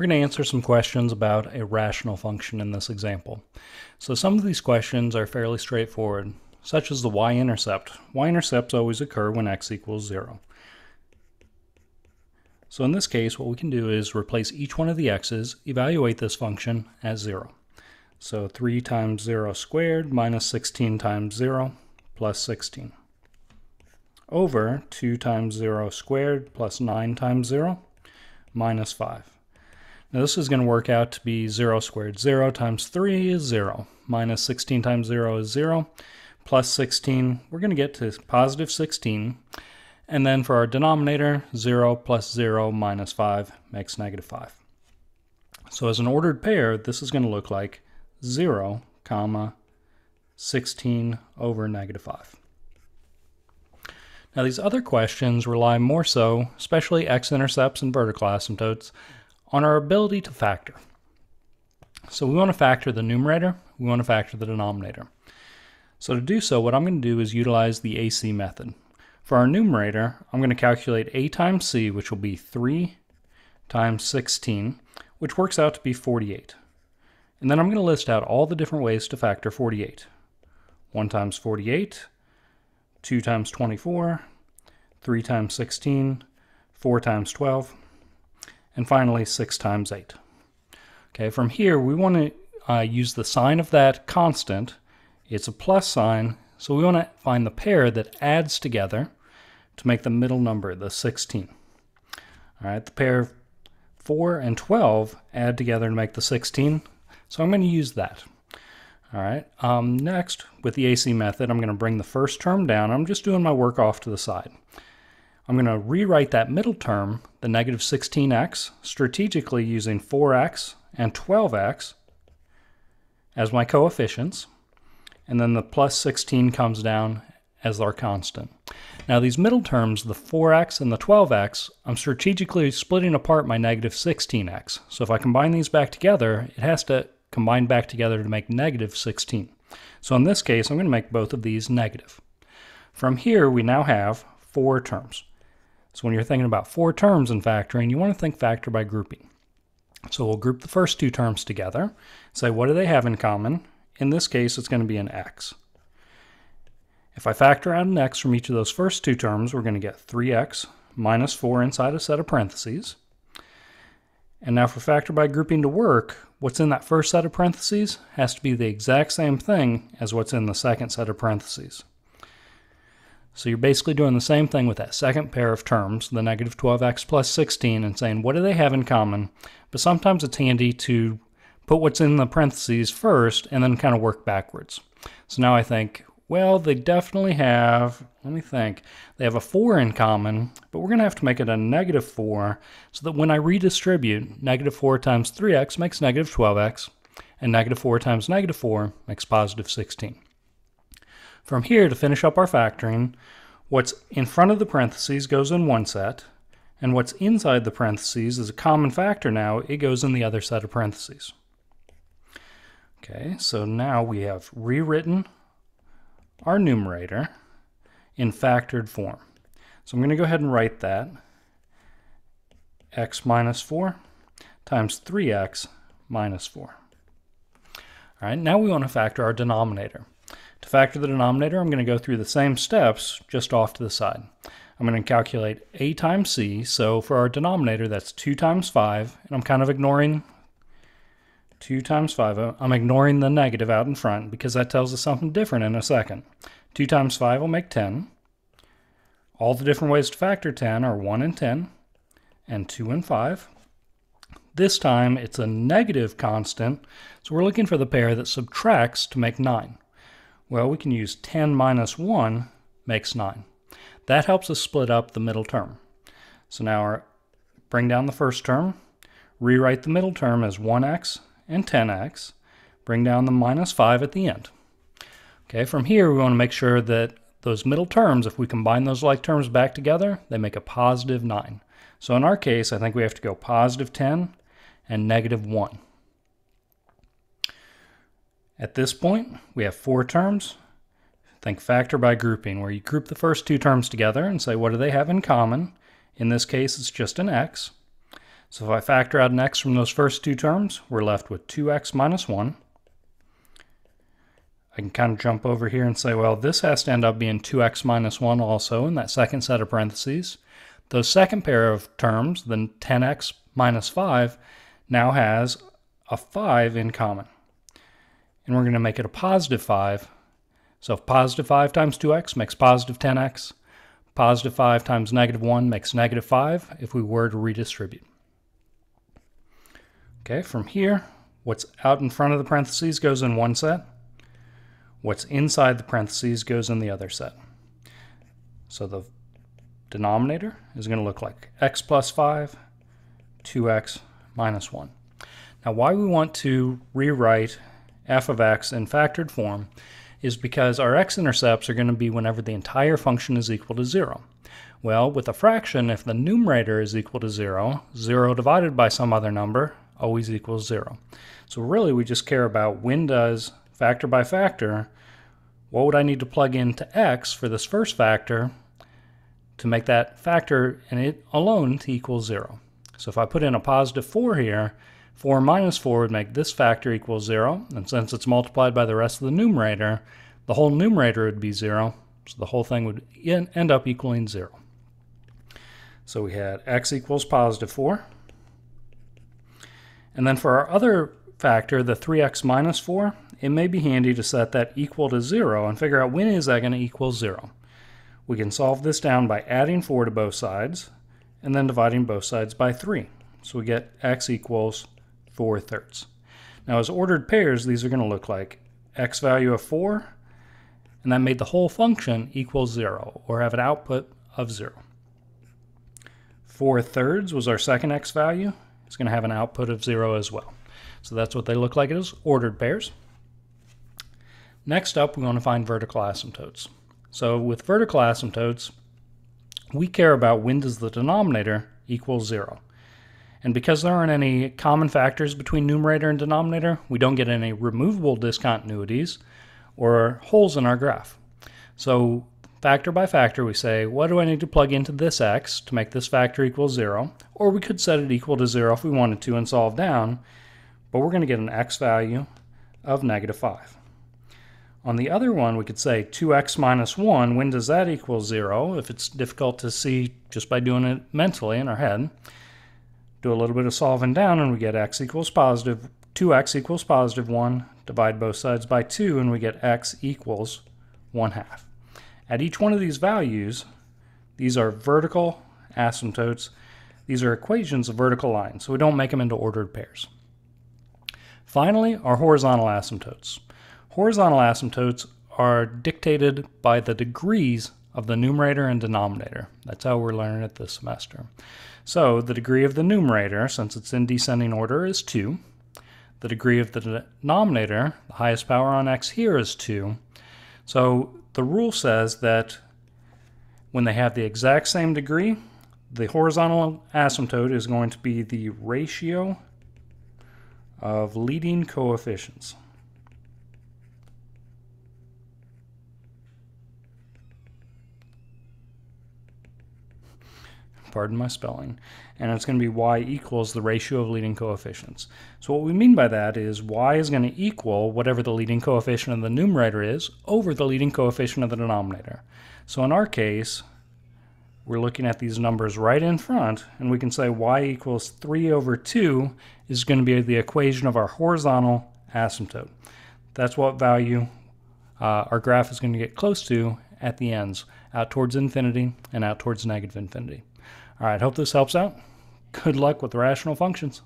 We're going to answer some questions about a rational function in this example. So some of these questions are fairly straightforward, such as the y-intercept. Y-intercepts always occur when x equals 0. So in this case, what we can do is replace each one of the x's, evaluate this function as 0. So 3 times 0 squared minus 16 times 0 plus 16 over 2 times 0 squared plus 9 times 0 minus 5. Now this is going to work out to be 0 squared. 0 times 3 is 0. Minus 16 times 0 is 0. Plus 16, we're going to get to positive 16. And then for our denominator, 0 plus 0 minus 5 makes negative 5. So as an ordered pair, this is going to look like 0, comma, 16 over negative 5. Now these other questions rely more so, especially x-intercepts and vertical asymptotes, on our ability to factor. So we want to factor the numerator, we want to factor the denominator. So to do so, what I'm going to do is utilize the AC method. For our numerator, I'm going to calculate a times c, which will be 3 times 16, which works out to be 48. And then I'm going to list out all the different ways to factor 48. 1 times 48, 2 times 24, 3 times 16, 4 times 12, and finally 6 times 8. Okay, from here we want to uh, use the sign of that constant. It's a plus sign, so we want to find the pair that adds together to make the middle number, the 16. All right, the pair 4 and 12 add together to make the 16, so I'm going to use that. All right, um, next with the AC method, I'm going to bring the first term down. I'm just doing my work off to the side. I'm going to rewrite that middle term, the negative 16x, strategically using 4x and 12x as my coefficients. And then the plus 16 comes down as our constant. Now these middle terms, the 4x and the 12x, I'm strategically splitting apart my negative 16x. So if I combine these back together, it has to combine back together to make negative 16. So in this case, I'm going to make both of these negative. From here, we now have four terms. So when you're thinking about four terms in factoring, you want to think factor by grouping. So we'll group the first two terms together, say what do they have in common? In this case, it's going to be an x. If I factor out an x from each of those first two terms, we're going to get 3x minus 4 inside a set of parentheses. And now for factor by grouping to work, what's in that first set of parentheses has to be the exact same thing as what's in the second set of parentheses. So you're basically doing the same thing with that second pair of terms, the negative 12x plus 16, and saying what do they have in common? But sometimes it's handy to put what's in the parentheses first and then kind of work backwards. So now I think, well, they definitely have, let me think, they have a 4 in common, but we're going to have to make it a negative 4 so that when I redistribute, negative 4 times 3x makes negative 12x, and negative 4 times negative 4 makes positive 16. From here, to finish up our factoring, what's in front of the parentheses goes in one set, and what's inside the parentheses is a common factor now, it goes in the other set of parentheses. Okay, so now we have rewritten our numerator in factored form. So I'm going to go ahead and write that x minus 4 times 3x minus 4. All right, now we want to factor our denominator. To factor the denominator, I'm going to go through the same steps just off to the side. I'm going to calculate a times c, so for our denominator that's 2 times 5, and I'm kind of ignoring 2 times 5. Uh, I'm ignoring the negative out in front because that tells us something different in a second. 2 times 5 will make 10. All the different ways to factor 10 are 1 and 10, and 2 and 5. This time it's a negative constant, so we're looking for the pair that subtracts to make 9. Well, we can use 10 minus 1 makes 9. That helps us split up the middle term. So now our, bring down the first term, rewrite the middle term as 1x and 10x, bring down the minus 5 at the end. Okay, from here we want to make sure that those middle terms, if we combine those like terms back together, they make a positive 9. So in our case, I think we have to go positive 10 and negative 1. At this point, we have four terms. Think factor by grouping, where you group the first two terms together and say, what do they have in common? In this case, it's just an x. So if I factor out an x from those first two terms, we're left with 2x minus 1. I can kind of jump over here and say, well, this has to end up being 2x minus 1 also in that second set of parentheses. The second pair of terms, the 10x minus 5, now has a 5 in common. And we're going to make it a positive 5. So if positive 5 times 2x makes positive 10x. Positive 5 times negative 1 makes negative 5 if we were to redistribute. Okay, from here, what's out in front of the parentheses goes in one set. What's inside the parentheses goes in the other set. So the denominator is going to look like x plus 5, 2x minus 1. Now why we want to rewrite f of x in factored form is because our x-intercepts are going to be whenever the entire function is equal to 0. Well, with a fraction, if the numerator is equal to 0, 0 divided by some other number always equals 0. So really we just care about when does factor by factor, what would I need to plug into x for this first factor to make that factor and it alone to equal 0. So if I put in a positive 4 here, 4 minus 4 would make this factor equal 0, and since it's multiplied by the rest of the numerator, the whole numerator would be 0, so the whole thing would end up equaling 0. So we had x equals positive 4. And then for our other factor, the 3x minus 4, it may be handy to set that equal to 0 and figure out when is that going to equal 0. We can solve this down by adding 4 to both sides and then dividing both sides by 3. So we get x equals 4 thirds. Now as ordered pairs, these are going to look like x value of 4, and that made the whole function equal 0, or have an output of 0. 4 thirds was our second x value. It's going to have an output of 0 as well. So that's what they look like as ordered pairs. Next up, we want to find vertical asymptotes. So with vertical asymptotes, we care about when does the denominator equal 0. And because there aren't any common factors between numerator and denominator, we don't get any removable discontinuities or holes in our graph. So factor by factor, we say, what do I need to plug into this x to make this factor equal 0? Or we could set it equal to 0 if we wanted to and solve down, but we're going to get an x value of negative 5. On the other one, we could say 2x minus 1, when does that equal 0? If it's difficult to see just by doing it mentally in our head, do a little bit of solving down and we get x equals positive, 2x equals positive 1, divide both sides by 2 and we get x equals 1 half. At each one of these values, these are vertical asymptotes. These are equations of vertical lines, so we don't make them into ordered pairs. Finally, our horizontal asymptotes. Horizontal asymptotes are dictated by the degrees of the numerator and denominator. That's how we're learning it this semester. So the degree of the numerator, since it's in descending order, is 2. The degree of the denominator, the highest power on x here is 2. So the rule says that when they have the exact same degree, the horizontal asymptote is going to be the ratio of leading coefficients. Pardon my spelling, and it's going to be y equals the ratio of leading coefficients. So what we mean by that is y is going to equal whatever the leading coefficient of the numerator is over the leading coefficient of the denominator. So in our case, we're looking at these numbers right in front, and we can say y equals 3 over 2 is going to be the equation of our horizontal asymptote. That's what value uh, our graph is going to get close to at the ends, out towards infinity and out towards negative infinity. All right, hope this helps out. Good luck with rational functions.